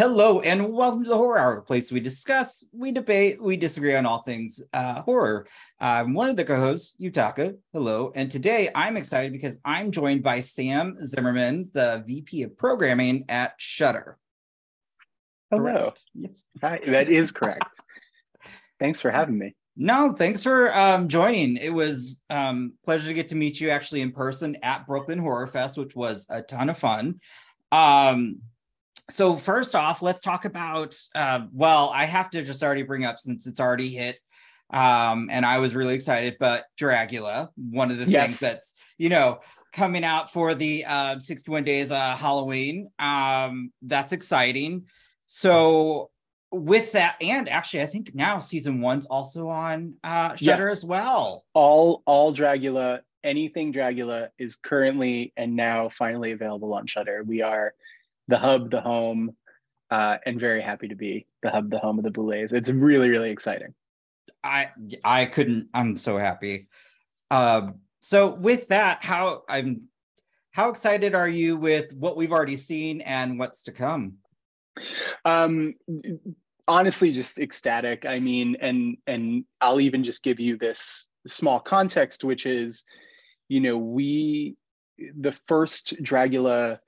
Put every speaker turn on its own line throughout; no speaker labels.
Hello and welcome to the Horror Hour, a place we discuss, we debate, we disagree on all things uh, horror. I'm one of the co-hosts, Yutaka. Hello, and today I'm excited because I'm joined by Sam Zimmerman, the VP of Programming at Shudder.
Hello.
Yes.
Hi, that is correct. Thanks for having me.
No, thanks for um, joining. It was um, pleasure to get to meet you actually in person at Brooklyn Horror Fest, which was a ton of fun. Um, so first off, let's talk about. Uh, well, I have to just already bring up since it's already hit, um, and I was really excited. But Dragula, one of the
Yes.
things that's you know coming out for the uh, 61 days uh, Halloween. Um, that's exciting. So with that, and actually, I think now season one's also on uh, Shudder
Yes.
as well.
All all Dragula, anything Dragula is currently and now finally available on Shudder. We are the hub, the home, uh, and very happy to be the hub, the home of the Boulets. It's really, really exciting.
I I couldn't. I'm so happy. Um, so with that, how I'm how excited are you with what we've already seen and what's to come?
Um, honestly, just ecstatic. I mean, and and I'll even just give you this small context, which is, you know, we the first Dragula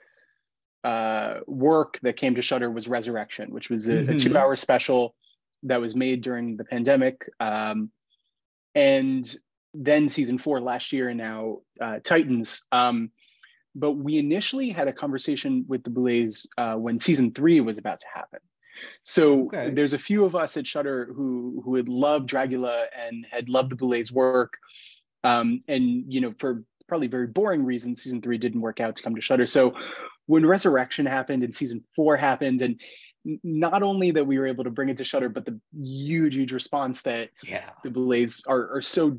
uh, work that came to Shudder was Resurrection, which was a, a
Mhm.
two-hour special that was made during the pandemic, um, and then season four last year, and now uh, Titans. Um, but we initially had a conversation with the Boulets uh, when season three was about to happen. So
Okay.
there's a few of us at Shudder who who had loved Dragula and had loved the Boulets' work, um, and you know for probably very boring reasons, season three didn't work out to come to Shudder. So when Resurrection happened and season four happened, and not only that we were able to bring it to Shudder, but the huge, huge response that
Yeah.
the Boulets are, are so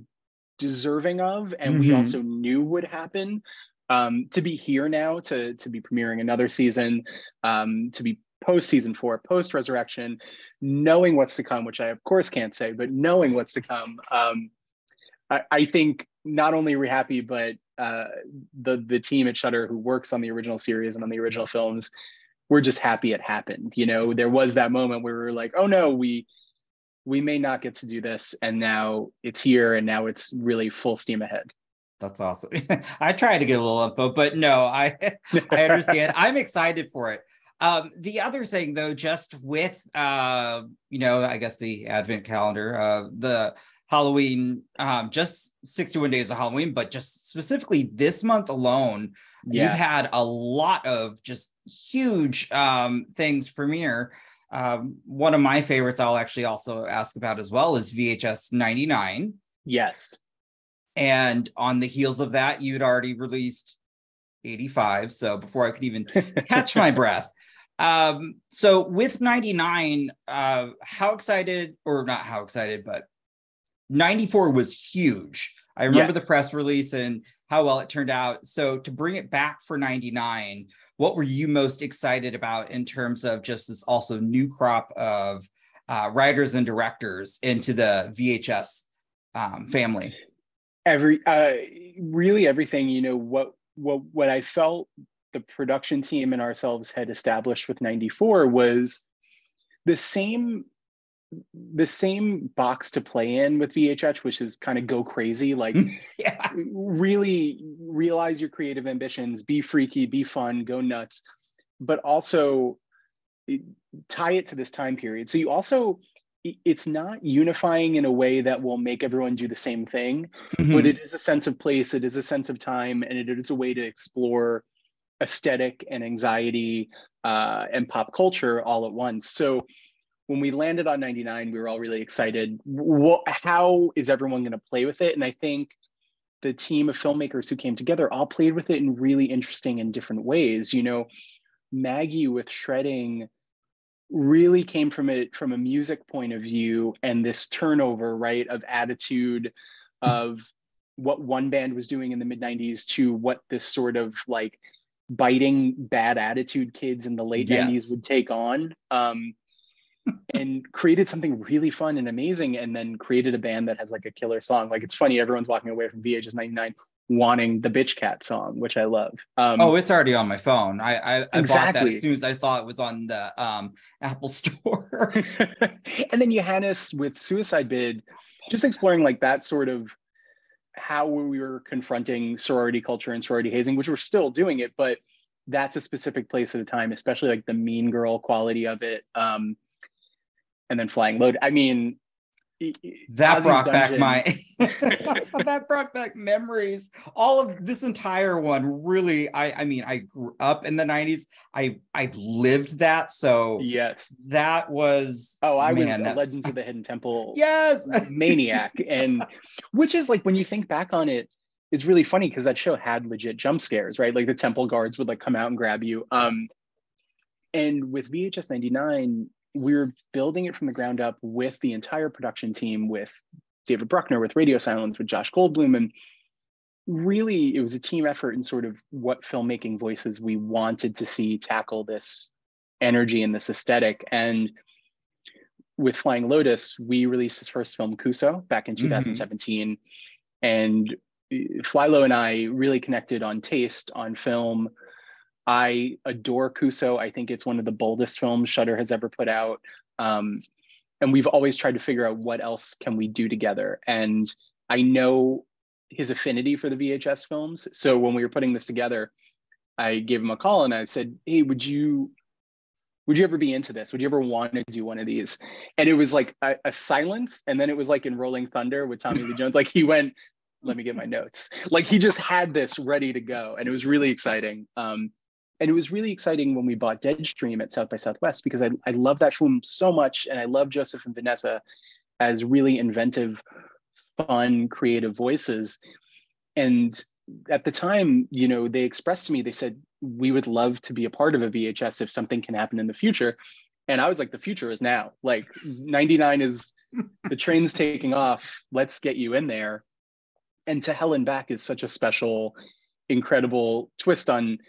deserving of, and we
Mhm.
also knew would happen. Um, to be here now, to to be premiering another season, um, to be post season four, post resurrection, knowing what's to come, which I of course can't say, but knowing what's to come, um, I, I think not only are we happy, but uh, the the team at Shudder who works on the original series and on the original films, we're just happy it happened. You know, there was that moment where we were like, oh no, we we may not get to do this and now it's here and now it's really full steam ahead
That's awesome. I tried to get a little info, but no, I I understand. I'm excited for it. Um, the other thing, though, just with uh, you know, I guess the advent calendar, uh, the Halloween, um, just 61 days of Halloween, but just specifically this month alone, you've had a lot of just huge um, things premiere. Um, one of my favorites, I'll actually also ask about as well, is VHS 99.
yes
And on the heels of that, you'd already released 85. So before I could even catch my breath. Um, so with 99, uh, how excited, or not how excited, but 94 was huge. I remember
Yes.
the press release and how well it turned out. So to bring it back for 99, what were you most excited about in terms of just this also new crop of uh, writers and directors into the VHS um, family?
every uh really everything you know what what what i felt the production team and ourselves had established with 94 was the same the same box to play in with vhs which is kind of go crazy like
yeah.
really realize your creative ambitions be freaky be fun go nuts but also tie it to this time period so you also it's not unifying in a way that will make everyone do the same thing
Mm-hmm.
but it is a sense of place it is a sense of time and it is a way to explore aesthetic and anxiety uh, and pop culture all at once so when we landed on 99 we were all really excited. What, how is everyone going to play with it? And i think the team of filmmakers who came together all played with it in really interesting and different ways. You know maggie with shredding really came from it from a music point of view and this turnover right of attitude of what one band was doing in the mid 90s to what this sort of like biting bad attitude kids in the late
Yes.
90s would take on. Um, and created something really fun and amazing and then created a band that has like a killer song like it's funny everyone's walking away from vhs 99 wanting the bitch cat song which i love um,
Oh, it's already on my phone. I I, I bought that as soon as I saw it was on the um Apple Store.
and then Johannes with Suicide Bid, just exploring like that sort of how we were confronting sorority culture and sorority hazing, which we're still doing it, but that's a specific place at a time, especially like the mean girl quality of it. Um, and then Flying Lotus. I mean,
that
Ozzy's
brought back my that brought back memories. All of this entire one really i i mean i grew up in the 90s i i lived that. So
yes.
that was
Oh, I was
man,
a
that-
Legends of the Hidden Temple
yes.
maniac. And which is like when you think back on it it's really funny because that show had legit jump scares right? Like the temple guards would like come out and grab you. Um and with vhs 99 we were building it from the ground up with the entire production team with david bruckner with radio silence with josh goldbloom and really it was a team effort in sort of what filmmaking voices we wanted to see tackle this energy and this aesthetic and with Flying Lotus, we released his first film, Kuso, back in
Mhm.
2017. And uh, Flylo and I really connected on taste, on film. I adore Kuso. I think it's one of the boldest films Shudder has ever put out. Um, and we've always tried to figure out what else can we do together. And I know his affinity for the VHS films. So when we were putting this together, I gave him a call and I said, "Hey, would you would you ever be into this? Would you ever want to do one of these?" And it was like a, a silence, and then it was like in Rolling Thunder with Tommy Lee Jones. Like he went, "Let me get my notes." Like he just had this ready to go, and it was really exciting. Um, and it was really exciting when we bought Deadstream at South by Southwest because I I love that film so much, and I love Joseph and Vanessa as really inventive, fun, creative voices. And at the time, you know, they expressed to me, they said, we would love to be a part of a VHS if something can happen in the future. And I was like, the future is now. Like 99 is the train's taking off. Let's get you in there. And to Hell and Back is such a special, incredible twist on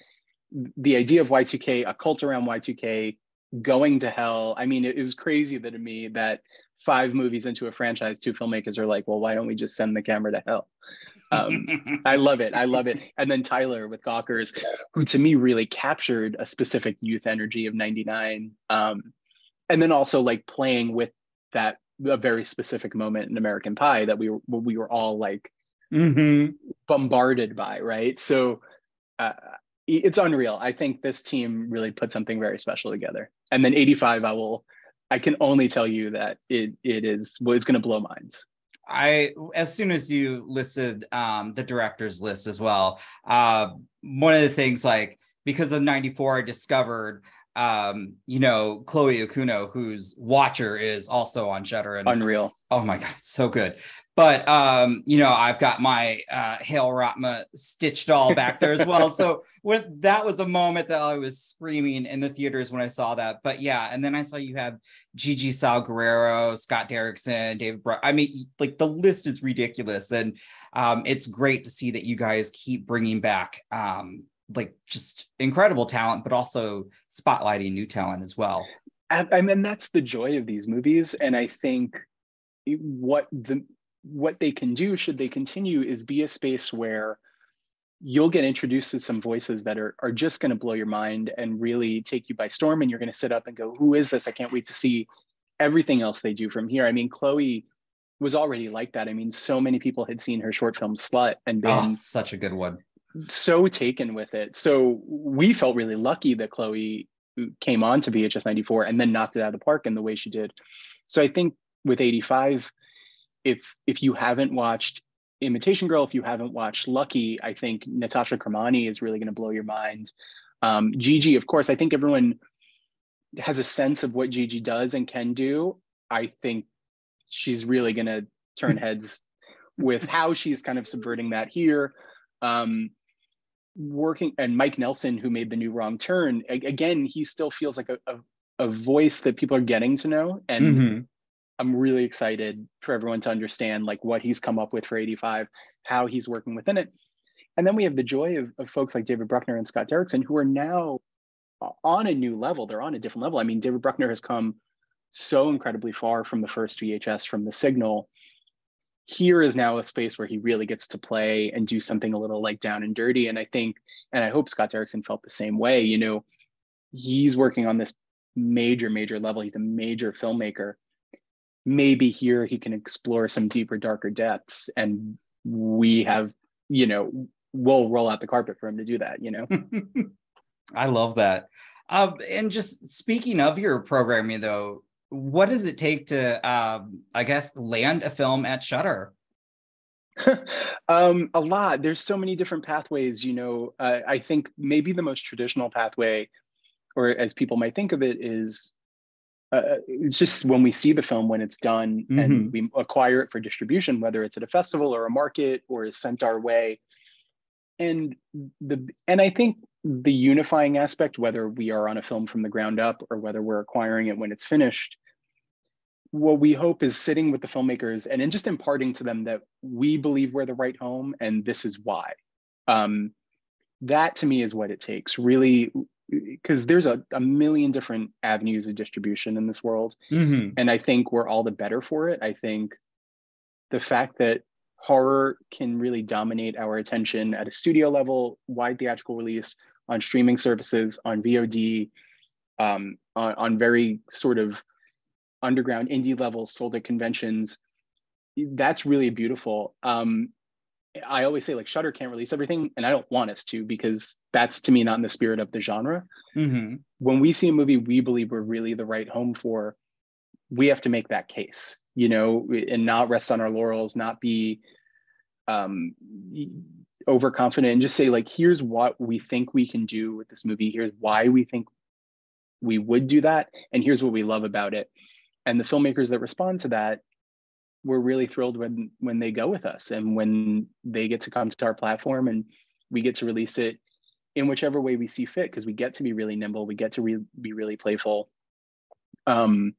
the idea of Y2K, a cult around Y2K, going to hell. I mean, it, it was crazy that to me that five movies into a franchise, two filmmakers are like, well, why don't we just send the camera to hell? Um, I love it. I love it. And then Tyler with Gawkers, who to me really captured a specific youth energy of 99. Um, and then also like playing with that a very specific moment in American Pie that we were we were all like
Mhm.
bombarded by, right? So uh, it's unreal. I think this team really put something very special together. And then 85, I will, I can only tell you that it it is well, it's going to blow minds.
I as soon as you listed um the directors list as well, uh one of the things like because of 94 I discovered um you know Chloe Okuno whose Watcher is also on Shudder and
Unreal.
Oh my god so good but um you know I've got my uh Hail Raatma stitched all back there as well so when that was a moment that I was screaming in the theaters when I saw that but yeah and then I saw you have Gigi Saul Guerrero, Scott Derrickson, David Bro- I mean, like the list is ridiculous. And um, it's great to see that you guys keep bringing back um, like just incredible talent, but also spotlighting new talent as well.
I, I mean, that's the joy of these movies, and I think what the what they can do should they continue is be a space where you'll get introduced to some voices that are are just going to blow your mind and really take you by storm, and you're going to sit up and go, "Who is this? I can't wait to see everything else they do from here." I mean, Chloe was already like that. I mean, so many people had seen her short film Slut and oh, been
Oh, such a good one.
so taken with it. So we felt really lucky that Chloe came on to VHS 94 and then knocked it out of the park in the way she did. So I think with 85, if if you haven't watched Imitation Girl, if you haven't watched Lucky, I think Natasha Kermani is really going to blow your mind. Um, Gigi, of course, I think everyone has a sense of what Gigi does and can do. I think she's really going to turn heads with how she's kind of subverting that here. Um, working and Mike Nelson, who made the new wrong turn, again, he still feels like a, a, a voice that people are getting to know. And
Mhm.
I'm really excited for everyone to understand like what he's come up with for 85, how he's working within it. And then we have the joy of, of folks like David Bruckner and Scott Derrickson who are now on a new level. They're on a different level. I mean, David Bruckner has come so incredibly far from the first VHS, from the signal. Here is now a space where he really gets to play and do something a little like down and dirty. And I think, and I hope Scott Derrickson felt the same way. You know, he's working on this major, major level. He's a major filmmaker. Maybe here he can explore some deeper, darker depths. And we have, you know, we'll roll out the carpet for him to do that, you know?
I love that. Um, and just speaking of your programming, though, what does it take to, um, I guess, land a film at Shudder?
um, a lot. There's so many different pathways. You know, uh, I think maybe the most traditional pathway, or as people might think of it, is uh, it's just when we see the film when it's done mm-hmm. and we acquire it for distribution, whether it's at a festival or a market or is sent our way. And the and I think the unifying aspect, whether we are on a film from the ground up or whether we're acquiring it when it's finished, what we hope is sitting with the filmmakers and then just imparting to them that we believe we're the right home and this is why. Um, that to me is what it takes, really, because there's a, a million different avenues of distribution in this world. Mm-hmm. And I think we're all the better for it. I think the fact that horror can really dominate our attention at a studio level, wide theatrical release, on streaming services, on VOD, um, on, on very sort of underground indie levels sold at conventions. That's really beautiful. Um, I always say like Shudder can't release everything, and I don't want us to because that's to me not in the spirit of the genre. Mm-hmm. When we see a movie we believe we're really the right home for, we have to make that case, you know, and not rest on our laurels, not be um, overconfident and just say like here's what we think we can do with this movie here's why we think we would do that and here's what we love about it and the filmmakers that respond to that we're really thrilled when when they go with us and when they get to come to our platform and we get to release it in whichever way we see fit because we get to be really nimble we get to re- be really playful. Um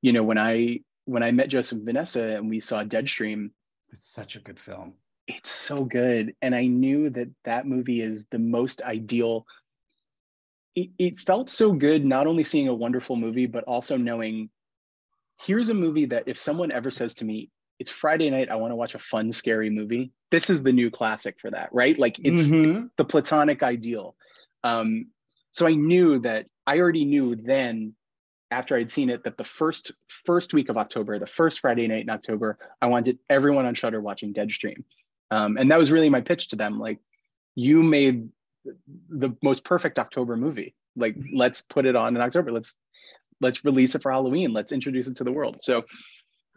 you know when i when i met joseph and vanessa and we saw deadstream
it's such a good film.
it's so good. And i knew that that movie is the most ideal. It, it, felt so good not only seeing a wonderful movie but also knowing here's a movie that if someone ever says to me it's friday night i want to watch a fun scary movie this is the new classic for that right like it's mm-hmm. the platonic ideal um, so i knew that i already knew then after I'd seen it that the first first week of October, the first Friday night in October, I wanted everyone on Shudder watching Deadstream. Um, and that was really my pitch to them. Like, you made the most perfect October movie. Like, let's put it on in October. Let's let's release it for Halloween. Let's introduce it to the world. So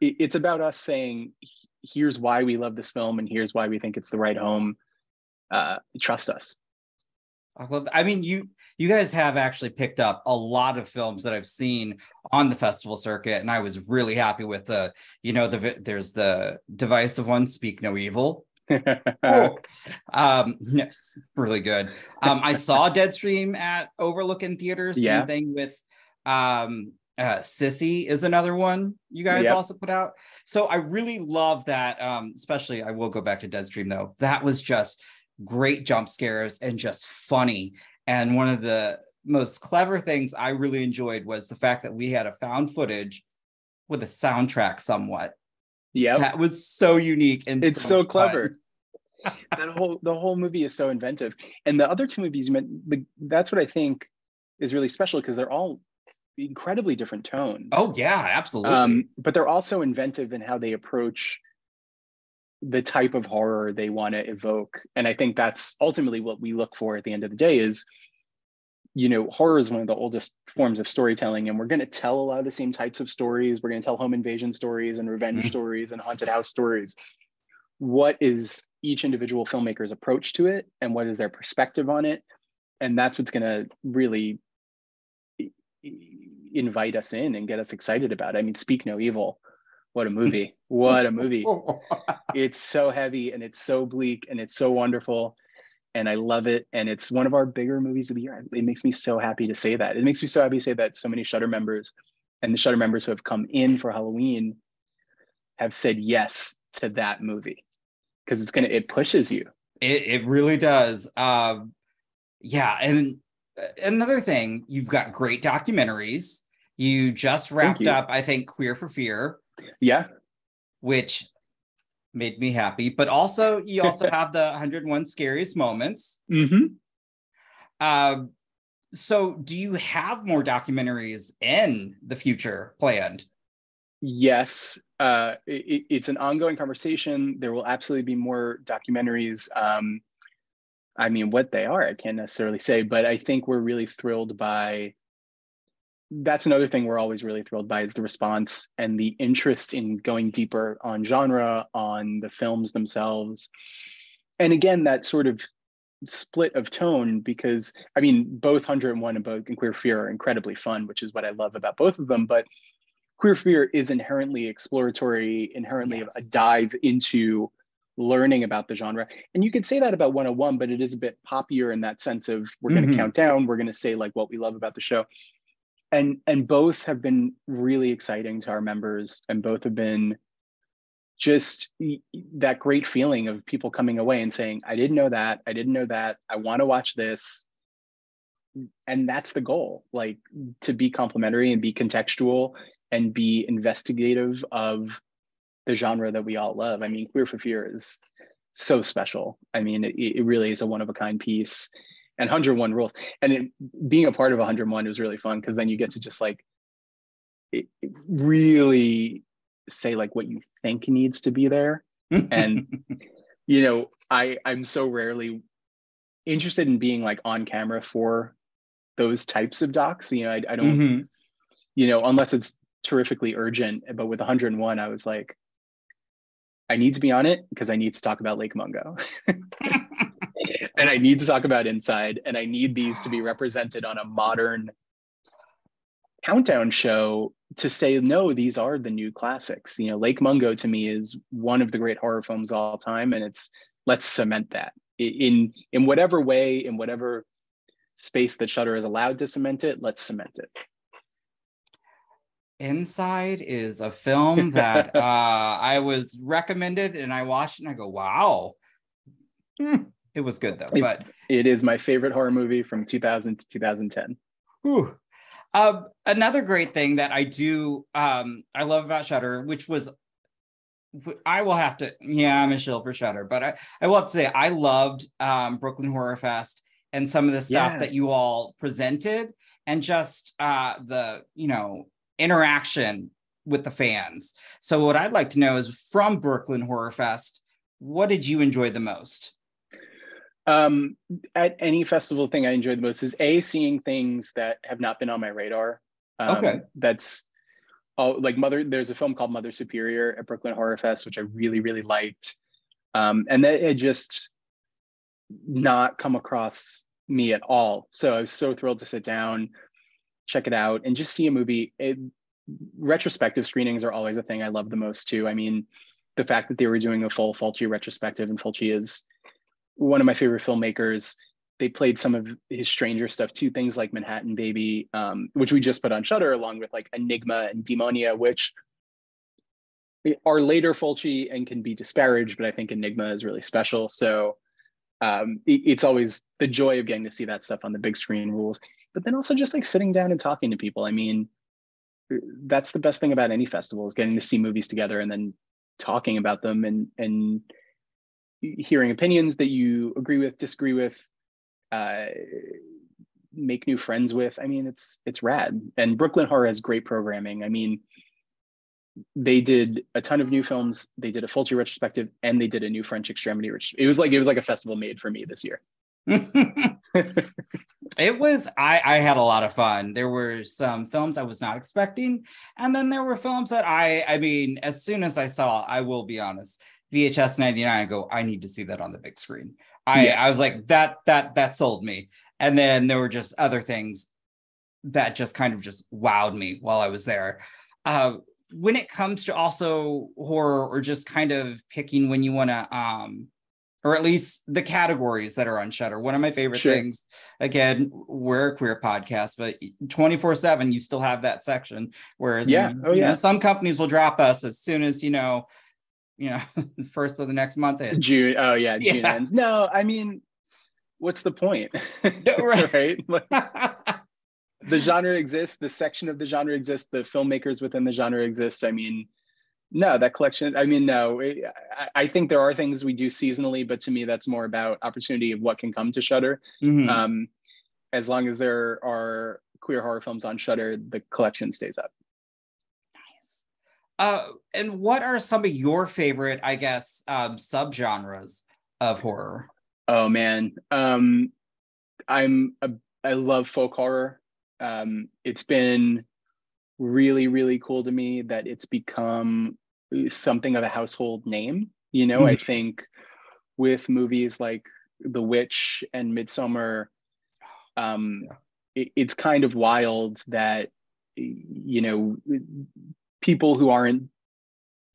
it, it's about us saying, here's why we love this film, and here's why we think it's the right home. Uh, trust us.
I love. That. I mean, you you guys have actually picked up a lot of films that I've seen on the festival circuit, and I was really happy with the. You know, the there's the Divisive One, Speak No Evil, oh, um, yes, really good. Um, I saw Deadstream at Overlooking Theaters. Same yeah. thing with um, uh, Sissy is another one you guys yep. also put out. So I really love that. Um, especially, I will go back to Deadstream though. That was just great jump scares and just funny. And one of the most clever things I really enjoyed was the fact that we had a found footage with a soundtrack somewhat
yeah,
that was so unique and
it's so, so clever. that whole the whole movie is so inventive, and the other two movies, you meant, the, that's what I think is really special because they're all incredibly different tones.
Oh yeah, absolutely. Um,
but they're also inventive in how they approach the type of horror they want to evoke, and I think that's ultimately what we look for at the end of the day is you know, horror is one of the oldest forms of storytelling, and we're going to tell a lot of the same types of stories. We're going to tell home invasion stories and revenge mm-hmm. stories and haunted house stories. What is each individual filmmaker's approach to it, and what is their perspective on it? And that's what's going to really invite us in and get us excited about it. I mean, Speak No Evil. What a movie. what a movie. It's so heavy and it's so bleak and it's so wonderful and I love it. And it's one of our bigger movies of the year. It makes me so happy to say that. It makes me so happy to say that so many Shudder members and the Shudder members who have come in for Halloween have said yes to that movie because it's gonna it pushes you.
It it really does. Um, yeah, and another thing, you've got great documentaries. You just wrapped
you.
up, I think, Queer for Fear,
Yeah,
which made me happy. But also, you also have the 101 scariest moments.
mm-hmm.
Um, so, do you have more documentaries in the future planned?
yes. Uh, it, it's an ongoing conversation. There will absolutely be more documentaries. Um, I mean, what they are, I can't necessarily say, but I think we're really thrilled by. That's another thing we're always really thrilled by is the response and the interest in going deeper on genre, on the films themselves, and again that sort of split of tone because I mean both 101 and both and Queer Fear are incredibly fun, which is what I love about both of them. But Queer Fear is inherently exploratory, inherently
Yes.
a dive into learning about the genre. And you could say that about 101, but it is a bit poppier in that sense of we're going to
mm-hmm.
count down, we're going to say like what we love about the show. And and both have been really exciting to our members and both have been just that great feeling of people coming away and saying, I didn't know that, I didn't know that, I want to watch this. And that's the goal, like to be complimentary and be contextual and be investigative of the genre that we all love. I mean, Queer for Fear is so special. I mean, it, it really is a one of a kind piece. And 101 rules. And it, being a part of 101 was really fun because then you get to just like it, really say like what you think needs to be there. And you know, I I'm so rarely interested in being like on camera for those types of docs. You know, I, I don't
Mhm.
you know, unless it's terrifically urgent. But with 101, I was like, I need to be on it because I need to talk about Lake Mungo. and I need to talk about Inside, and I need these to be represented on a modern countdown show to say, no, these are the new classics. You know, Lake Mungo to me is one of the great horror films of all time, and it's let's cement that in in whatever way, in whatever space that Shudder is allowed to cement it. Let's cement it.
Inside is a film that uh, I was recommended and I watched and I go, wow. Hmm. It was good though. But
It is my favorite horror movie from 2000 to 2010.
whew. Um, another great thing that I do um, I love about Shudder, which was I will have to, yeah, I'm a shill for Shudder, but I, I will have to say I loved um, Brooklyn Horror Fest and some of the stuff
Yeah.
that you all presented and just uh, the, you know, interaction with the fans. So what I'd like to know is from Brooklyn Horror Fest, what did you enjoy the most?
Um, at any festival thing I enjoy the most is a seeing things that have not been on my radar. Um,
Okay.
That's all like Mother. There's a film called Mother Superior at Brooklyn Horror Fest, which I really really liked, um, and that had just not come across me at all. So I was so thrilled to sit down, check it out, and just see a movie. It, retrospective screenings are always a thing I love the most too. I mean, the fact that they were doing a full Fulci retrospective, and Fulci is one of my favorite filmmakers. They played some of his stranger stuff too, things like Manhattan Baby, um, which we just put on Shudder, along with like Enigma and Demonia, which are later Fulci and can be disparaged, but I think Enigma is really special. So um, it- it's always the joy of getting to see that stuff on the big screen rules. But then also just like sitting down and talking to people. I mean, that's the best thing about any festival is getting to see movies together and then talking about them and and hearing opinions that you agree with, disagree with, uh, make new friends with. I mean, it's it's rad. And Brooklyn Horror has great programming. I mean, they did a ton of new films. They did a Fulci retrospective, and they did a new French Extremity. Which it was like it was like a festival made for me this year.
it was I I had a lot of fun. There were some films I was not expecting and then there were films that I I mean as soon as I saw I will be honest VHS 99 I go I need to see that on the big screen. I
Yeah.
I was like that that that sold me. And then there were just other things that just kind of just wowed me while I was there. Uh when it comes to also horror or just kind of picking when you want to um or at least the categories that are on Shudder. One of my favorite
Sure.
things, again, we're a queer podcast, but 24 7, you still have that section. Whereas,
Yeah.
you
Oh,
know,
yeah.
some companies will drop us as soon as, you know, you know, first of the next month. ends.
June. Oh yeah, June
Yeah.
ends. No, I mean, what's the point?
right.
right? Like, the genre exists. The section of the genre exists. The filmmakers within the genre exists. I mean, no, that collection. I mean, no. it- I, I think there are things we do seasonally, but to me, that's more about opportunity of what can come to Shudder.
Mhm.
Um, as long as there are queer horror films on Shudder, the collection stays up.
Nice. Uh, and what are some of your favorite, I guess, um, subgenres of horror?
Oh man, um, I'm a, I love folk horror. Um, it's been really really cool to me that it's become something of a household name. You know, I think with movies like The Witch and Midsommar, um,
Yeah.
it, it's kind of wild that you know people who aren't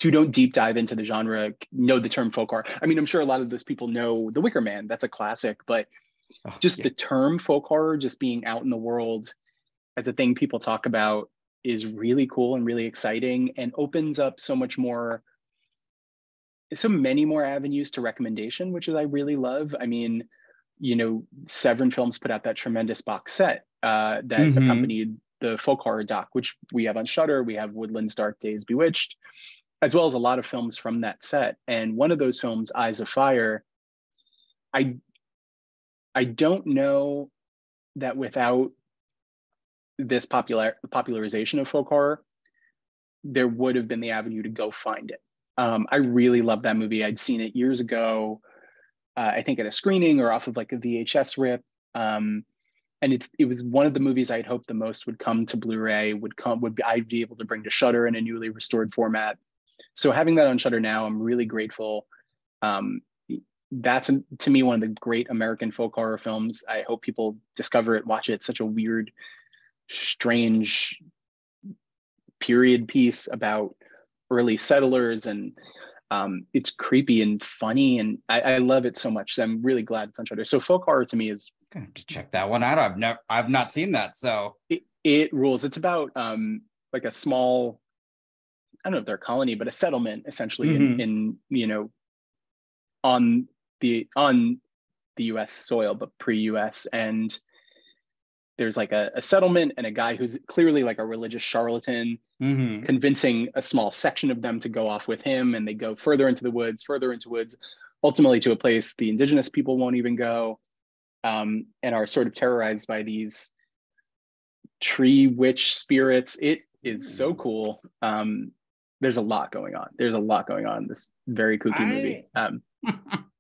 who don't deep dive into the genre know the term folk horror. I mean, I'm sure a lot of those people know The Wicker Man. That's a classic, but
Oh,
just
yeah.
the term folk horror, just being out in the world as a thing people talk about, is really cool and really exciting, and opens up so much more, so many more avenues to recommendation, which is I really love. I mean, you know, Severin Films put out that tremendous box set uh, that
Mhm.
accompanied the folk horror doc, which we have on Shudder. We have Woodland's Dark Days Bewitched, as well as a lot of films from that set. And one of those films, Eyes of Fire, I I don't know that without this popular popularization of folk horror, there would have been the avenue to go find it. Um, I really love that movie. I'd seen it years ago, uh, I think at a screening or off of like a VHS rip. Um, and it's it was one of the movies I'd hoped the most would come to Blu-ray, would come would be, I'd be able to bring to Shudder in a newly restored format. So having that on Shudder now, I'm really grateful. Um, that's to me one of the great American folk horror films. I hope people discover it, watch it. It's such a weird, strange period piece about early settlers, and um, it's creepy and funny, and I, I love it so much. So I'm really glad it's on Shudder. So folk horror to me is
Gonna have to check that one out. I've never, I've not seen that. So
it, it rules. It's about um, like a small, I don't know if they're a colony, but a settlement essentially in,
Mhm.
in you know on the on the U.S. soil, but pre-U.S. and there's like a, a settlement and a guy who's clearly like a religious charlatan
mhm.
convincing a small section of them to go off with him and they go further into the woods further into woods ultimately to a place the indigenous people won't even go um, and are sort of terrorized by these tree witch spirits. It is so cool. Um, there's a lot going on. There's a lot going on in this very kooky movie. Um,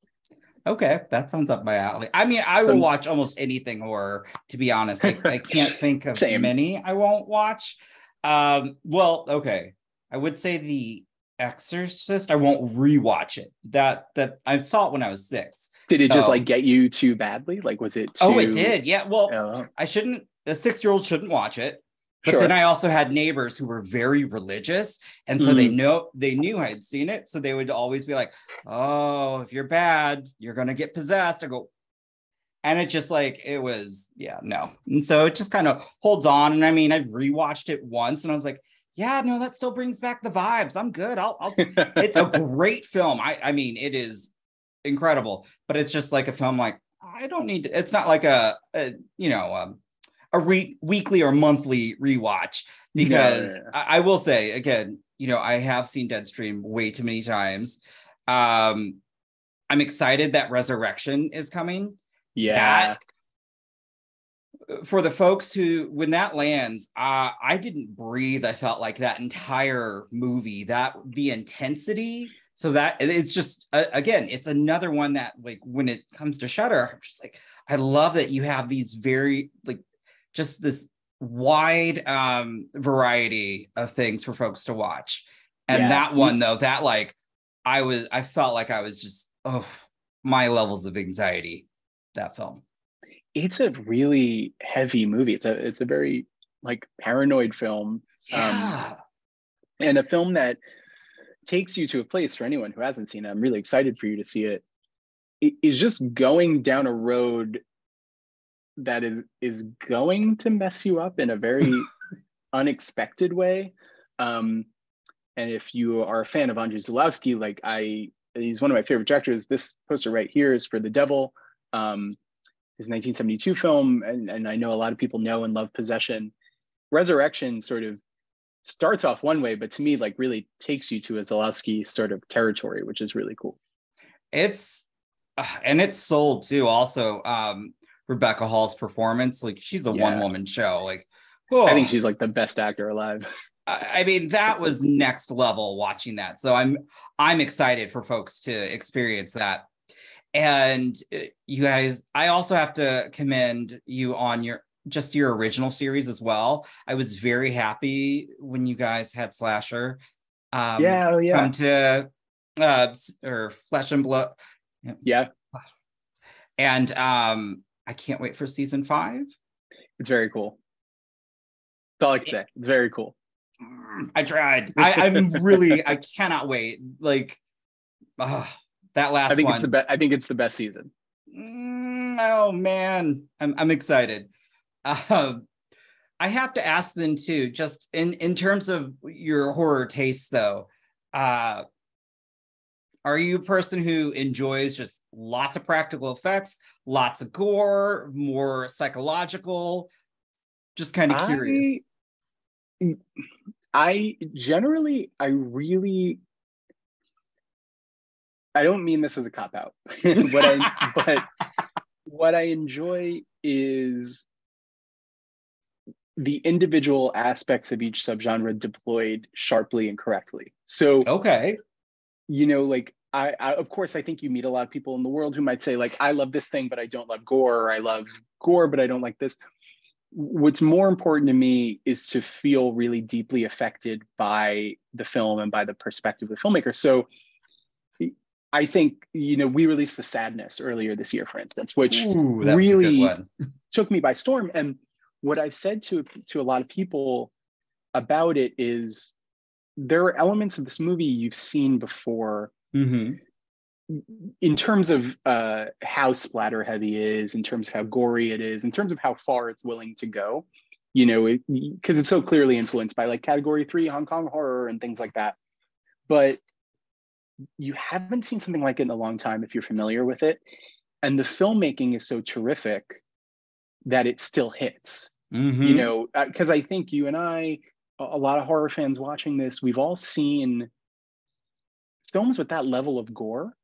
okay, that sounds up my alley. I mean, I will watch almost anything horror. To be honest, I, I can't think of
Same.
many I won't watch. Um, well, okay, I would say The Exorcist. I won't rewatch it. That that I saw it when I was six.
did it just like get you too badly like was it too,
Oh, it did. Yeah. Well,
Oh,
I shouldn't. A six-year-old shouldn't watch it. But
sure
then I also had neighbors who were very religious, and so they
Mm.
know they knew I had seen it, so they would always be like, "Oh, if you're bad, you're gonna get possessed." I go, and it just like it was, yeah, no, and so it just kind of holds on. And I mean, I've rewatched it once, and I was like, "Yeah, no, that still brings back the vibes. I'm good. I'll, I'll it's a great film. I I mean, it is incredible, but it's just like a film like I don't need to, it's not like a, a you know, um, a re- weekly or monthly rewatch because
yeah, yeah.
I, I will say again, you know, I have seen Deadstream way too many times. Um I'm excited that Resurrection is coming.
yeah
For the folks who when that lands, uh I didn't breathe. I felt like that entire movie, that the intensity so that it's just uh, again it's another one that like when it comes to Shudder i'm just like i love that you have these very like just this wide um variety of things for folks to watch and
Yeah.
that one though that like i was i felt like i was just oh my levels of anxiety that film
it's a really heavy movie. It's a it's a very like paranoid film
yeah
and a film that takes you to a place for anyone who hasn't seen it. I'm really excited for you to see it. i- just going down a road that is is going to mess you up in a very unexpected way. Um, and if you are a fan of Andrei Zulawski, like I, he's one of my favorite directors. This poster right here is for The Devil, um, his 1972 film, and, and I know a lot of people know and love Possession. Resurrection sort of starts off one way, but to me, like really takes you to a Zulawski sort of territory, which is really cool.
It's uh, and it's sold too. Also, um, Rebecca Hall's performance, like she's a
Yeah.
one woman show. Like,
I think
oh,
she's like the best actor alive.
I I mean, that was next level watching that. So I'm I'm excited for folks to experience that. And uh, you guys, I also have to commend you on your just your original series as well. I was very happy when you guys had Slasher. Um,
yeah, oh yeah,
come to uh or Flesh and Blood,
yeah.
and um, I can't wait for season five.
It's very cool. That's all I can say. It's very cool.
Mm, I tried. I, I'm really, I cannot wait. Like, uh, that last
I think
one.
it's the best. I think it's the best season.
Mm, oh man, I'm I'm excited. Um, I have to ask then too, just in in terms of your horror tastes, though. Uh, are you a person who enjoys just lots of practical effects, lots of gore, more psychological? Just kind of curious.
Mm, I generally, I really, I don't mean this as a cop out. what I, but what I enjoy is the individual aspects of each subgenre deployed sharply and correctly. So
Okay.
You know like I, I of course i think you meet a lot of people in the world who might say like i love this thing but i don't love gore or i love gore but i don't like this what's more important to me is to feel really deeply affected by the film and by the perspective of the filmmaker so i think you know we released the sadness earlier this year for instance which
Ooh,
really-
was a good one.
took me by storm. And what I've said to to a lot of people about it is there are elements of this movie you've seen before
Mhm.
in terms of uh, how splatter heavy is, in terms of how gory it is, in terms of how far it's willing to go. You know, because it's so clearly influenced by like Category Three Hong Kong horror and things like that. But you haven't seen something like it in a long time if you're familiar with it, and the filmmaking is so terrific that it still hits
Mhm.
you know because i think you and i a lot of horror fans watching this we've all seen films with that level of gore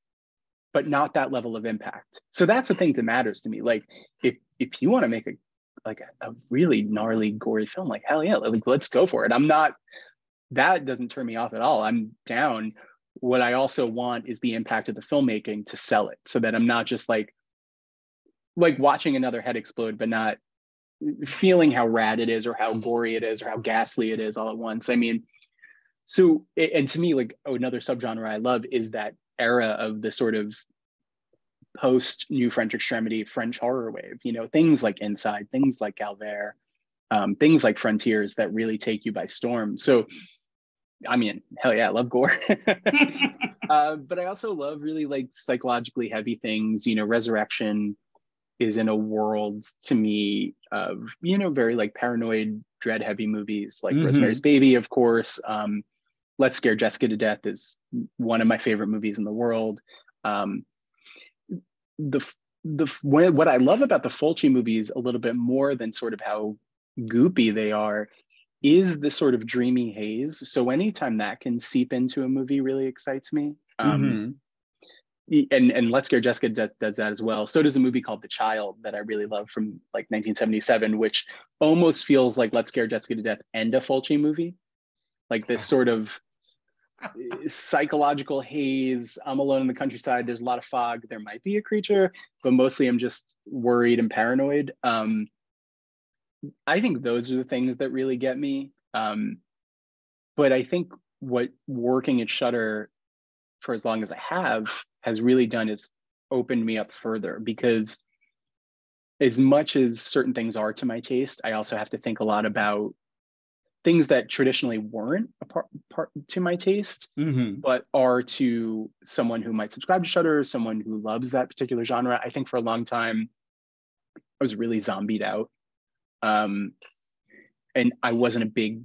but not that level of impact. So that's the thing that matters to me. Like if if you want to make a like a really gnarly gory film like hell yeah like let's go for it. I'm not that doesn't turn me off at all. I'm down. What i also want is the impact of the filmmaking to sell it so that i'm not just like like watching another head explode but not feeling how rad it is or how gory it is or how ghastly it is all at once. I mean, so and to me, like oh, another subgenre I love is that era of the sort of post New French Extremity French horror wave. You know, things like Inside, things like Calvaire, um, things like Frontiers that really take you by storm. So, I mean, hell yeah, I love gore. uh, but I also love really like psychologically heavy things. You know, Resurrection is in a world to me of you know very like paranoid dread heavy movies like
Mhm.
rosemary's baby of course um let's scare jessica to death is one of my favorite movies in the world um the the what i love about the fulci movies a little bit more than sort of how goopy they are is the sort of dreamy haze so anytime that can seep into a movie really excites me um
Mhm.
And and Let's Scare Jessica does, does that as well. So does a movie called The Child that I really love from like 1977, which almost feels like Let's Scare Jessica to Death and a Fulci movie, like this sort of uh, psychological haze. I'm alone in the countryside. There's a lot of fog. There might be a creature, but mostly I'm just worried and paranoid. Um, I think those are the things that really get me. Um, but I think what working at Shudder for as long as I have has really done is opened me up further because as much as certain things are to my taste, I also have to think a lot about things that traditionally weren't a part, part to my taste,
Mhm.
but are to someone who might subscribe to Shudder, someone who loves that particular genre. I think for a long time, I was really zombied out. Um, and I wasn't a big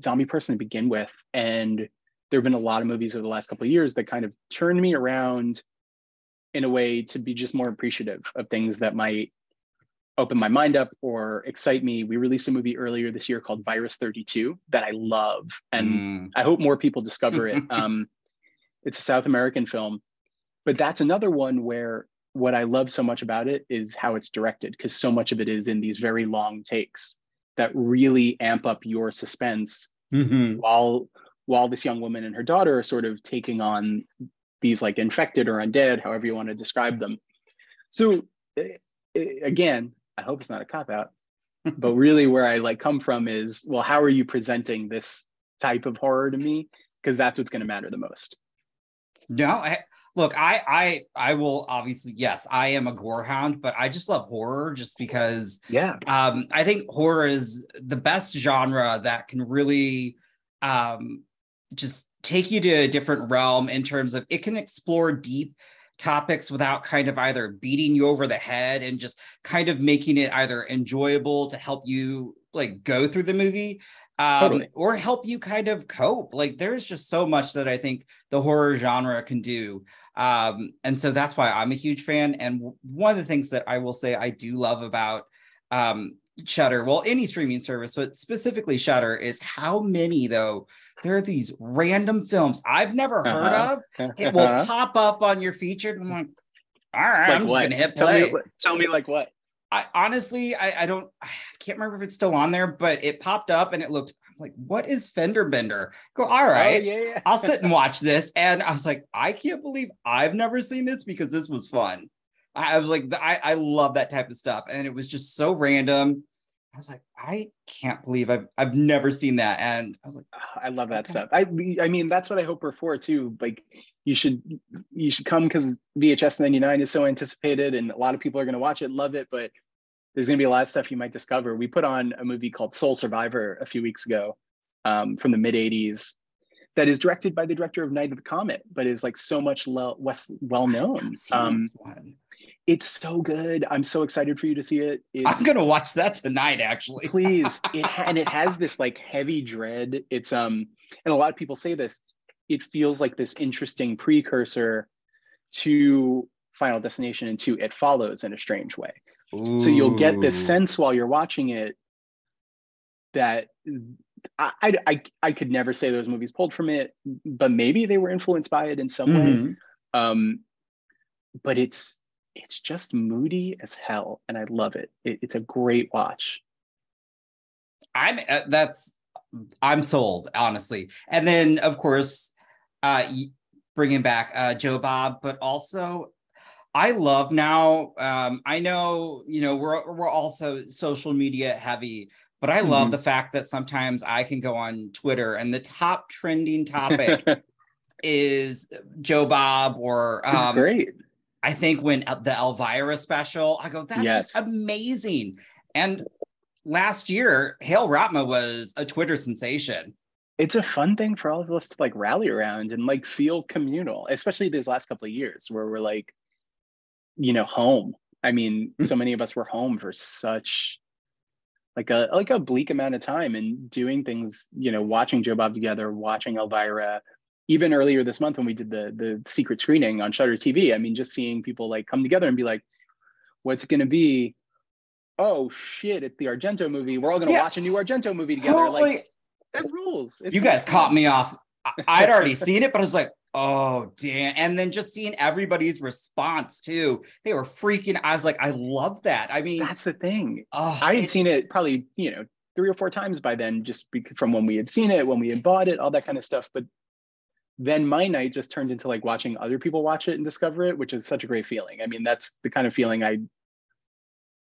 zombie person to begin with. And there have been a lot of movies over the last couple of years that kind of turned me around in a way to be just more appreciative of things that might open my mind up or excite me. We released a movie earlier this year called Virus 32 that I love. And
Mm.
I hope more people discover it. um, it's a South American film, but that's another one where what I love so much about it is how it's directed, because so much of it is in these very long takes that really amp up your suspense
Mhm.
while while this young woman and her daughter are sort of taking on these like infected or undead, however you want to describe them. So eh, eh, again, I hope it's not a cop out, but really where I like come from is, well, how are you presenting this type of horror to me? Because that's what's going to matter the most.
No, I, look, I, I, I will obviously, yes, I am a gore hound, but I just love horror just because
Yeah.
um, I think horror is the best genre that can really um, just take you to a different realm in terms of it can explore deep topics without kind of either beating you over the head and just kind of making it either enjoyable to help you like go through the movie um,
Totally.
or help you kind of cope. Like there's just so much that I think the horror genre can do. Um, and so that's why I'm a huge fan. And one of the things that I will say I do love about um, Shudder, well, any streaming service, but specifically Shudder, is how many though there are these random films I've never heard
Uh-huh.
of. It will pop up on your featured. I'm like, all right,
Like
I'm just
what?
gonna hit
tell
play.
me, tell me like what?
I honestly, I, I don't, I can't remember if it's still on there, but it popped up and it looked I'm like, what is Fender Bender? Go, all right.
Oh, yeah, yeah.
I'll sit and watch this. And I was like, I can't believe I've never seen this because this was fun. I, I was like, I, I love that type of stuff. And it was just so random. I was like, I can't believe I've I've never seen that. And I was like,
I love that
Okay.
stuff. I I mean that's what I hope we're for too. Like you should you should come because VHS 99 is so anticipated and a lot of people are gonna watch it, love it, but there's gonna be a lot of stuff you might discover. We put on a movie called Sole Survivor a few weeks ago um, from the mid 80s that is directed by the director of Night of the Comet, but is like so much le- less well known. Um. It's so good. I'm so excited for you to see it. It's,
I'm gonna watch that tonight, actually.
please it and it has this like heavy dread it's um and a lot of people say this it feels like this interesting precursor to final destination and to it follows in a strange way so you'll get this sense while you're watching it that I, I i could never say those movies pulled from it but maybe they were influenced by it in some way
Mhm.
um but it's it's just moody as hell and i love it, it it's a great watch
I'm uh, that's I'm sold honestly. And then of course, uh, bringing back uh, Joe Bob, but also I love now. Um, I know you know we're we're also social media heavy, but I love
Mhm.
the fact that sometimes I can go on Twitter and the top trending topic is Joe Bob or um,
great
I think when uh, the Elvira special, I go, that's
Yes.
just amazing. And last year, Hale Raatma was a Twitter sensation.
it's a fun thing for all of us to like rally around and like feel communal, especially these last couple of years where we're like, you know, home. I mean, mm. so many of us were home for such like a like a bleak amount of time and doing things, you know, watching Joe Bob together, watching Elvira. Even earlier this month when we did the the secret screening on Shudder TV, I mean, just seeing people like come together and be like, "What's it going to be?" Oh shit! It's the Argento movie. We're all going to
Yeah.
watch a new Argento movie together. Like that rules. It's
you guys
fun.
caught me off. I- I'd already seen it, but I was like, oh, damn. And then just seeing everybody's response too. They were freaking. I was like, I love that. I mean,
That's the thing.
oh,
I had seen it probably, you know, three or four times by then, just bec- from when we had seen it, when we had bought it, all that kind of stuff. But then my night just turned into like watching other people watch it and discover it, which is such a great feeling. I mean, that's the kind of feeling I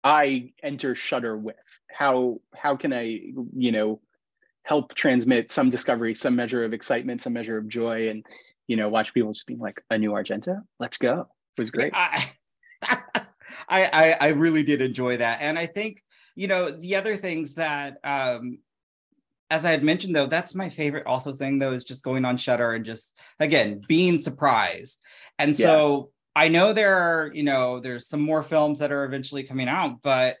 I enter Shudder with. How how can I, you know, help transmit some discovery, some measure of excitement, some measure of joy, and you know, watch people just being like, a new Argento, let's go. It was great.
I, I I I really did enjoy that, and I think you know the other things that um, as I had mentioned though, that's my favorite also thing though is just going on Shudder and just again being surprised. And so I know there are, you know, there's some more films that are eventually coming out, but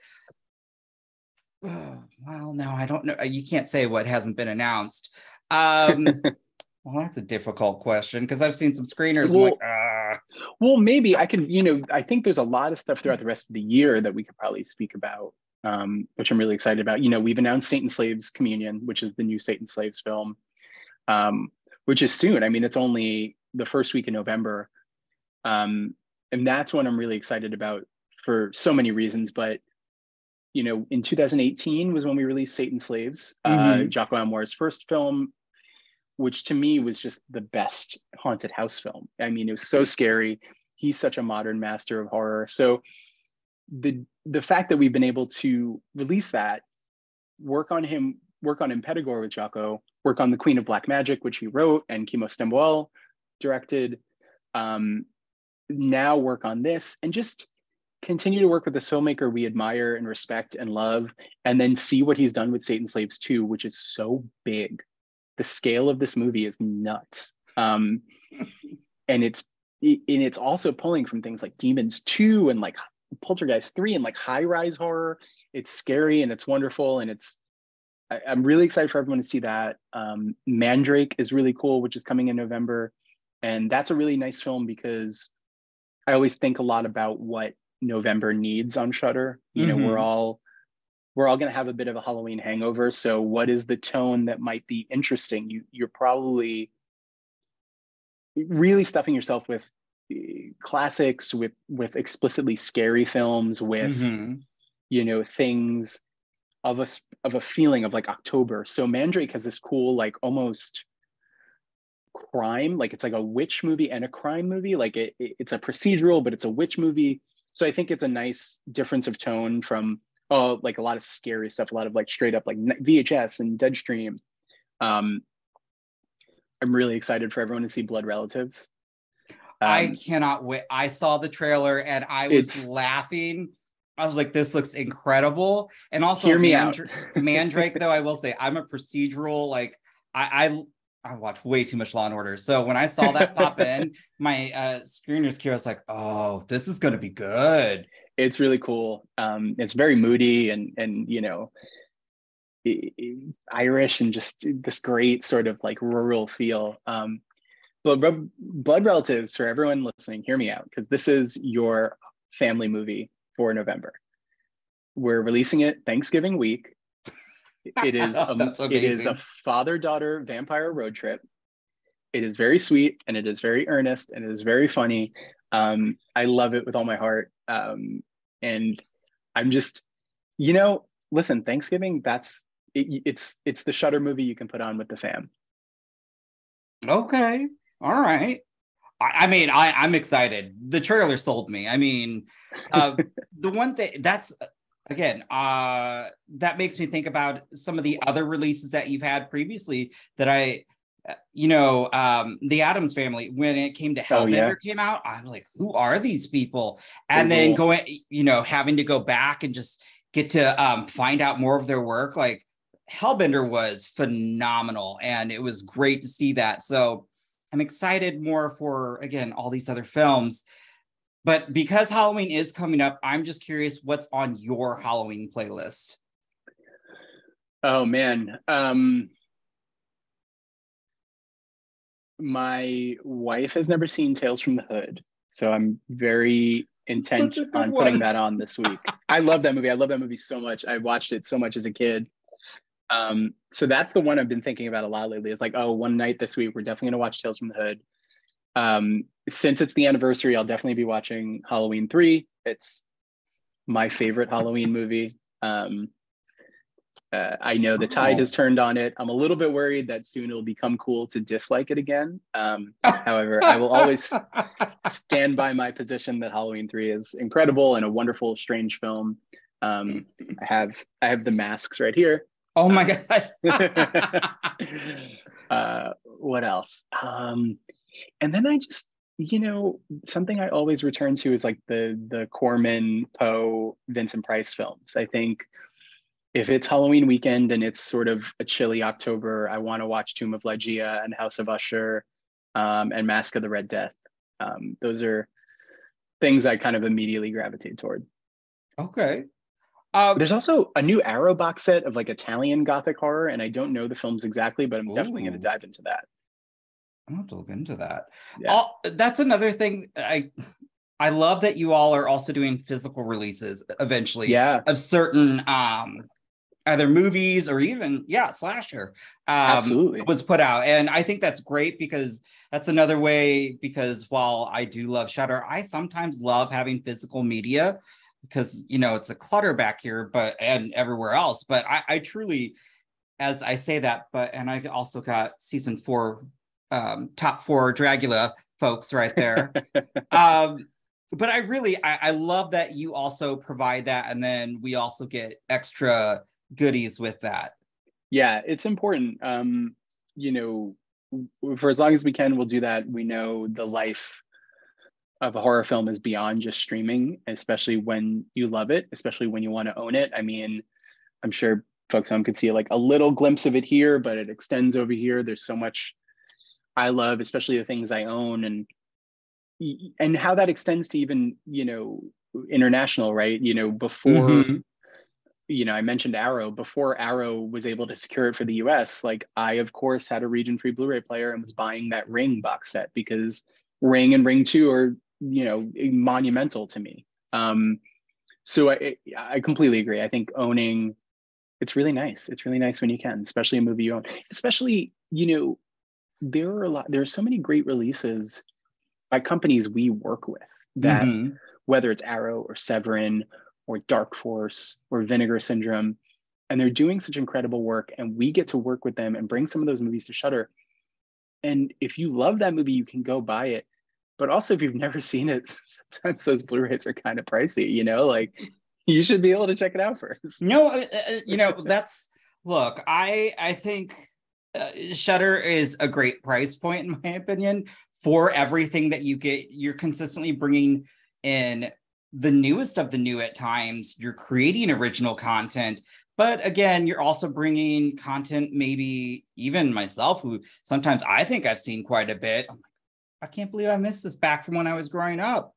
well, no, I don't know. You can't say what hasn't been announced. Um, well, that's a difficult question because I've seen some screeners.
Well,
like, ah.
well, maybe I can, you know, I think there's a lot of stuff throughout the rest of the year that we could probably speak about, um, which I'm really excited about. You know, we've announced Satan Slaves Communion, which is the new Satan Slaves film, um, which is soon. I mean, it's only the first week in November. Um, and that's one I'm really excited about for so many reasons. But you know, in 2018 was when we released Satan Slaves, mm-hmm. uh, Joko Anwar's first film, which to me was just the best haunted house film. I mean, it was so scary. He's such a modern master of horror. So the the fact that we've been able to release that, work on him, work on Impetigore with Joko, work on The Queen of Black Magic, which he wrote and Kimo Stamboel directed, um, now work on this and just continue to work with this filmmaker we admire and respect and love, and then see what he's done with Satan Slaves 2, which is so big. The scale of this movie is nuts. Um, and it's and it's also pulling from things like Demons 2 and like Poltergeist 3 and like high rise horror. It's scary and it's wonderful and it's I, am really excited for everyone to see that. Um, Mandrake is really cool, which is coming in November, and that's a really nice film because I always think a lot about what November needs on Shudder. You know, mm-hmm. we're all we're all going to have a bit of a Halloween hangover. So, what is the tone that might be interesting? You you're probably really stuffing yourself with classics, with with explicitly scary films, with mm-hmm. you know things of a of a feeling of like October. So Mandrake has this cool like almost crime like it's like a witch movie and a crime movie like it, it, it's a procedural but it's a witch movie so i think it's a nice difference of tone from oh like a lot of scary stuff a lot of like straight up like vhs and deadstream um i'm really excited for everyone to see blood relatives
um, i cannot wait i saw the trailer and i was laughing I was like, this looks incredible. And also,
Hear me
Mandra- Mandrake, though, I will say, I'm a procedural, like, I, I I watch way too much Law and Order. So when I saw that pop in, my uh, screener's queue, I was like, "Oh, this is going to be good."
It's really cool. Um, it's very moody and and you know, Irish and just this great sort of like rural feel. Um, but Blood Relatives, for everyone listening, hear me out because this is your family movie for November. We're releasing it Thanksgiving week. It is a, it is a father daughter vampire road trip. It is very sweet and it is very earnest and it is very funny. Um, I love it with all my heart. Um, and I'm just, you know, listen, Thanksgiving. That's it, it's it's the Shudder movie you can put on with the fam.
Okay, all right. I, I mean, I I'm excited. The trailer sold me. I mean, uh, the one thing that's again uh that makes me think about some of the other releases that you've had previously that i uh, you know um the adams family when it came to hellbender oh, yeah. came out i'm like who are these people and They're then cool. going you know having to go back and just get to um find out more of their work like hellbender was phenomenal and it was great to see that so i'm excited more for again all these other films but because Halloween is coming up, I'm just curious what's on your Halloween playlist.
Oh man. Um my wife has never seen Tales from the Hood, so I'm very intent on one. putting that on this week. I love that movie. I love that movie so much. I watched it so much as a kid. Um, so that's the one I've been thinking about a lot lately. It's like, oh, one night this week, we're definitely gonna watch Tales from the Hood. Um, since it's the anniversary, I'll definitely be watching Halloween 3. It's my favorite Halloween movie. Um, uh, I know the tide has turned on it. I'm a little bit worried that soon it'll become cool to dislike it again. Um, however, I will always stand by my position that Halloween 3 is incredible and a wonderful, strange film. Um, I have I have the masks right here.
Oh my god!
uh, what else? Um, and then I just you know something I always return to is like the the Corman Poe Vincent Price films. I think if it's Halloween weekend and it's sort of a chilly October, I want to watch Tomb of Ligeia and House of Usher um, and Mask of the Red Death. Um, those are things I kind of immediately gravitate toward.
Okay. Um,
There's also a new Arrow box set of like Italian Gothic horror, and I don't know the films exactly, but I'm definitely going to dive into that.
I'm have to look into that.
Yeah.
All- that's another thing. I I love that you all are also doing physical releases eventually
Yeah,
of certain um either movies or even yeah slasher um,
absolutely.
was put out and i think that's great because that's another way because while i do love Shudder i sometimes love having physical media because you know it's a clutter back here but and everywhere else but i, I truly as i say that but and i also got season four um, top four dragula folks right there um but i really I, I love that you also provide that and then we also get extra goodies with that
Yeah, it's important. Um, you know, for as long as we can, we'll do that. We know the life of a horror film is beyond just streaming, especially when you love it, especially when you want to own it. I mean, I'm sure folks home could see like a little glimpse of it here, but it extends over here. There's so much I love, especially the things I own and and how that extends to even, you know, international, right? You know, before
Mhm.
you know, I mentioned Arrow before Arrow was able to secure it for the US. Like, I, of course, had a region free Blu ray player and was buying that Ring box set because Ring and Ring 2 are, you know, monumental to me. Um, so I, I completely agree. I think owning it's really nice. It's really nice when you can, especially a movie you own. Especially, you know, there are a lot, there are so many great releases by companies we work with that
Mhm.
whether it's Arrow or Severin or Dark Force or Vinegar Syndrome. And they're doing such incredible work, and we get to work with them and bring some of those movies to Shudder. And if you love that movie, you can go buy it. But also, if you've never seen it, sometimes those Blu-rays are kind of pricey. You know, like you should be able to check it out first.
No, uh, you know that's look. I I think uh, Shudder is a great price point in my opinion for everything that you get. You're consistently bringing in the newest of the new at times. You're creating original content, but again, you're also bringing content. Maybe even myself, who sometimes I think I've seen quite a bit. I'm like, I can't believe I missed this back from when I was growing up.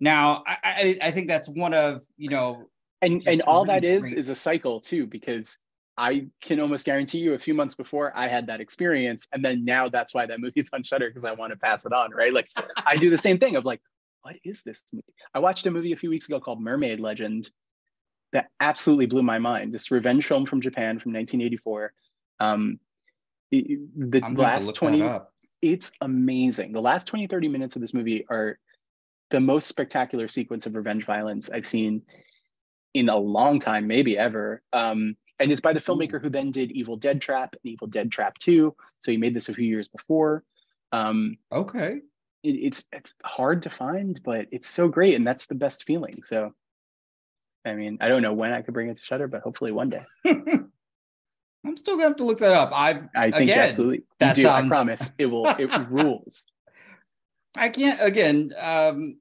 Now, I, I, I think that's one of you know
And and all that
really
is
great.
is a cycle too, because I can almost guarantee you a few months before I had that experience, and then now that's why that movie's on Shudder because I want to pass it on, right? Like I do the same thing of like, what is this movie? I watched a movie a few weeks ago called Mermaid Legend that absolutely blew my mind. This revenge film from Japan from 1984. Um, the
I'm
last 20
up.
It's amazing. The last 20, 30 minutes of this movie are the most spectacular sequence of revenge violence I've seen in a long time, maybe ever. Um, and it's by the filmmaker who then did Evil Dead Trap and Evil Dead Trap 2. So he made this a few years before. Um,
Okay.
it, it's it's hard to find, but it's so great, and that's the best feeling. So, I mean, I don't know when I could bring it to Shudder, but hopefully one day.
I'm still gonna have to look that up. I
I think
Again,
absolutely.
that
do.
sounds-
I promise. It will. It rules.
I can't again. Um,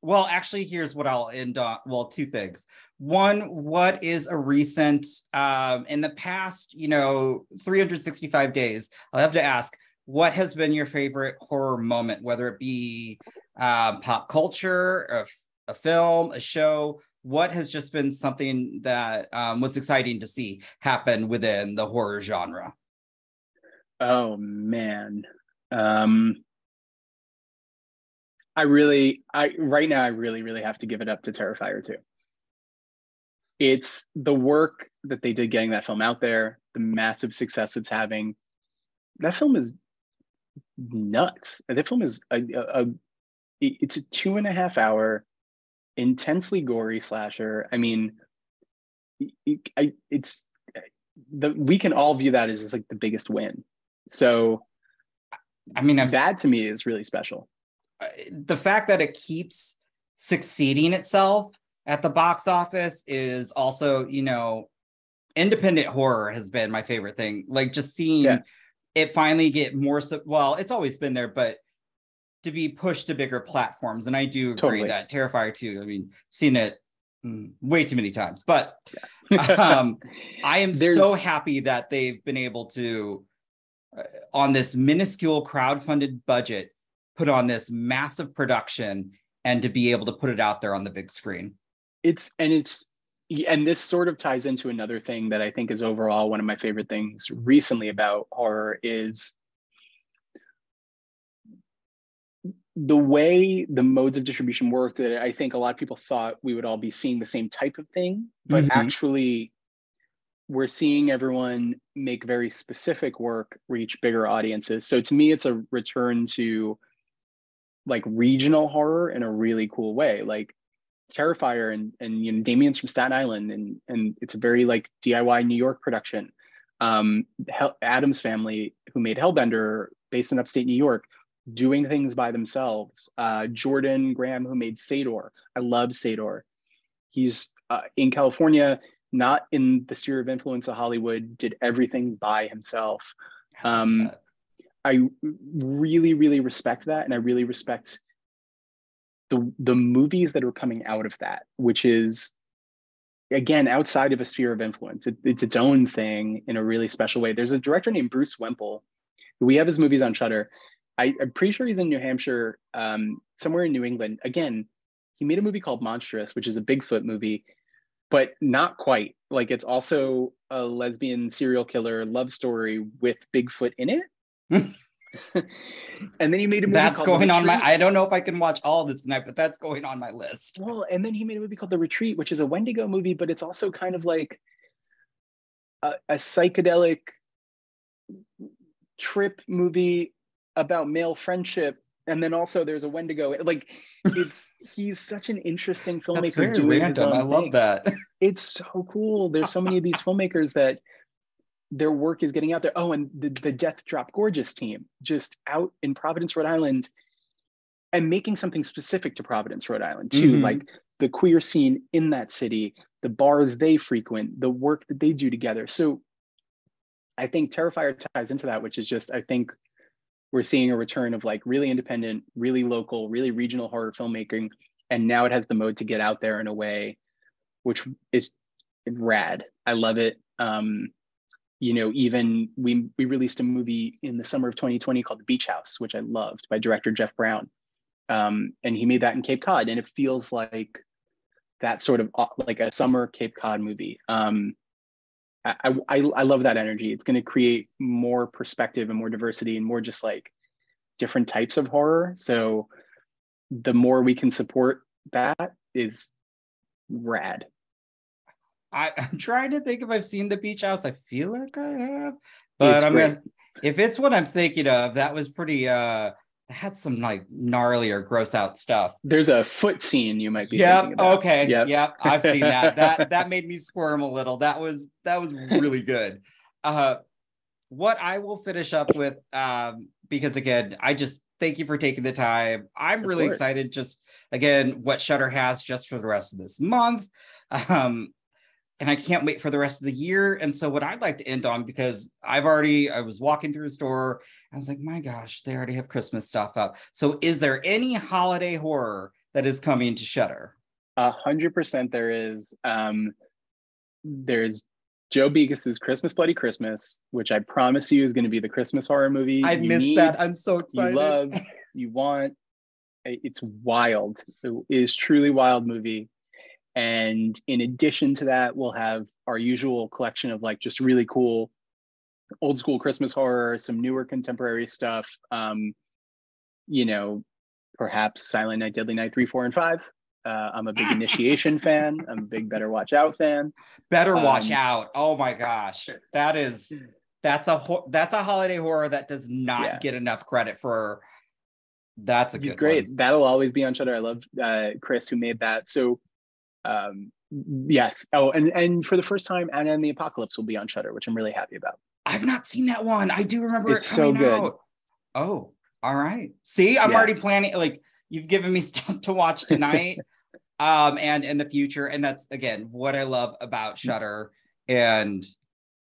well, actually, here's what I'll end on. Well, two things. One, what is a recent um in the past, you know, 365 days? I'll have to ask, what has been your favorite horror moment, whether it be um, pop culture, a film, a show? What has just been something that um, was exciting to see happen within the horror genre?
Oh man. Um I really I right now I really really have to give it up to Terrifier 2. It's the work that they did getting that film out there, the massive success it's having. That film is nuts. That film is a, a, a it's a two and a half hour intensely gory slasher. I mean, it, I, it's the we can all view that as just like the biggest win. So
I mean, I've
that to me is really special.
uh, the fact that it keeps succeeding itself at the box office is also, you know, independent horror has been my favorite thing. Like just seeing
Yeah.
it finally get more well, it's always been there, but to be pushed to bigger platforms. And I do agree
Totally.
that Terrifier 2, I mean, seen it Mm, way too many times. But um, I am
There's-
so happy that they've been able to, uh, on this minuscule crowd-funded budget, put on this massive production and to be able to put it out there on the big screen.
it's and it's and this sort of ties into another thing that I think is overall one of my favorite things recently about horror is the way the modes of distribution worked that I think a lot of people thought we would all be seeing the same type of thing, but
Mhm.
actually we're seeing everyone make very specific work reach bigger audiences. So to me, it's a return to like regional horror in a really cool way. Like Terrifier and and you know Damien's from Staten Island and and it's a very like DIY New York production. Um, Hel- Adam's family who made Hellbender based in upstate New York, doing things by themselves. Uh, Jordan Graham who made Sator. I love Sator. He's uh, in California, not in the sphere of influence of Hollywood. Did everything by himself. Um, I really, really respect that, and I really respect the the movies that are coming out of that, which is again outside of a sphere of influence. It, it's its own thing in a really special way. There's a director named Bruce Wemple. We have his movies on Shutter. I, I'm pretty sure he's in New Hampshire, um, somewhere in New England. Again, he made a movie called Monstrous, which is a Bigfoot movie, but not quite. Like it's also a lesbian serial killer love story with Bigfoot in it. and then he made a movie
that's
called
going
The
on my.
Retreat.
I don't know if I can watch all this tonight, but that's going on my list.
Well, and then he made a movie called The Retreat, which is a Wendigo movie, but it's also kind of like a, a psychedelic trip movie about male friendship. And then also there's a Wendigo. Like it's he's such an interesting
That's
filmmaker
very
doing
random. I love
thing.
that.
It's so cool. There's so many of these filmmakers that their work is getting out there. Oh, and the, the Death Drop Gorgeous team just out in Providence, Rhode Island, and making something specific to Providence, Rhode Island, too.
Mhm.
Like the queer scene in that city, the bars they frequent, the work that they do together. So I think Terrifier ties into that, which is just, I think we're seeing a return of like really independent, really local, really regional horror filmmaking. And now it has the mode to get out there in a way which is rad. I love it. Um, you know, even we we released a movie in the summer of 2020 called The Beach House, which I loved by director Jeff Brown. Um, and he made that in Cape Cod, and it feels like that sort of like a summer Cape Cod movie. Um, I, I I love that energy. It's going to create more perspective and more diversity and more just like different types of horror. So the more we can support that is rad.
I, I'm trying to think if I've seen the beach house. I feel like I have, but
It's
I'm
great.
gonna, if it's what I'm thinking of, that was pretty uh had some like gnarly or gross out stuff.
There's a foot scene you might be
Yep.
about.
Okay.
Yep.
Yep. I've seen that. That that made me squirm a little. That was that was really good. Uh what I will finish up with, um, because again, I just thank you for taking the time. I'm
Of
really
course.
excited just again what Shudder has just for the rest of this month. Um and I can't wait for the rest of the year. And so, what I'd like to end on, because I've already, I was walking through a store, I was like, my gosh, they already have Christmas stuff up. So, is there any holiday horror that is coming to Shudder?
A hundred percent there is. Um, there's Joe Begos's Christmas Bloody Christmas, which I promise you is going to be the Christmas horror movie.
I missed
need,
that. I'm so excited.
You love, you want. It's wild. It is truly wild movie. And in addition to that, we'll have our usual collection of like just really cool old school Christmas horror, some newer contemporary stuff. Um, you know, perhaps Silent Night, Deadly Night 3, 4, and 5. Uh, I'm a big Initiation fan. I'm a big Better Watch Out fan.
Better watch
Um,
out. Oh my gosh. That is, that's a, ho- that's a holiday horror that does not
Yeah.
get enough credit for. That's a
He's
good
great.
one.
That'll always be on Shudder. I love uh, Chris who made that. So, um, yes. Oh, and and for the first time, Anna and the Apocalypse will be on Shudder, which I'm really happy about.
I've not seen that one. I do remember
It's
it
so good.
out. Oh, all right. See, I'm
Yeah.
already planning. Like you've given me stuff to watch tonight, um, and in the future. And that's again what I love about Shudder. And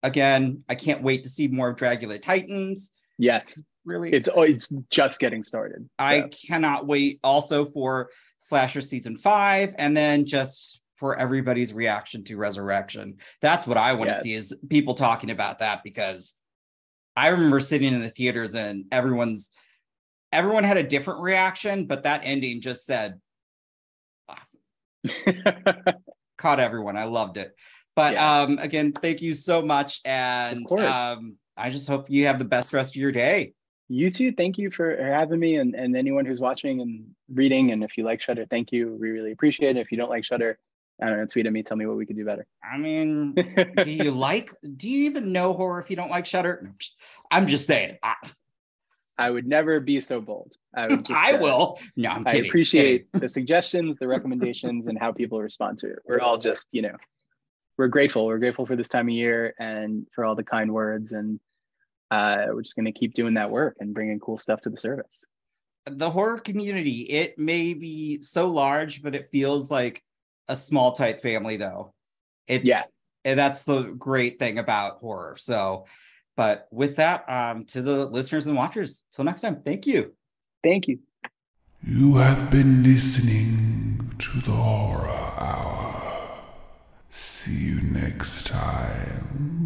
again, I can't wait to see more of Dragula Titans.
Yes,
Really,
it's oh, it's just getting started.
I cannot wait also for Slasher season five, and then just for everybody's reaction to resurrection. That's what i want to
Yes.
see is people talking about that because i remember sitting in the theaters and everyone's everyone had a different reaction but that ending just said caught everyone. I loved it. But
Yeah.
um again thank you so much. And um i just hope you have the best rest of your day
You too. Thank you for having me and, and anyone who's watching and reading. And if you like Shudder, thank you. We really appreciate it. If you don't like Shudder, I don't know, tweet at me, tell me what we could do better.
i mean do you like do you even know horror if you don't like Shudder i'm just saying i,
I would never be so bold. I would just,
I
uh,
will no i'm
I
kidding
appreciate the suggestions, the recommendations, and how people respond to it. We're all just, you know, we're grateful. We're grateful for this time of year and for all the kind words. And uh, we're just going to keep doing that work and bringing cool stuff to the service.
the horror community it may be so large but it feels like a small tight family though it's
Yeah.
and that's the great thing about horror so but with that um to the listeners and watchers till next time thank you
Thank you.
You have been listening to the Horror Hour. See you next time.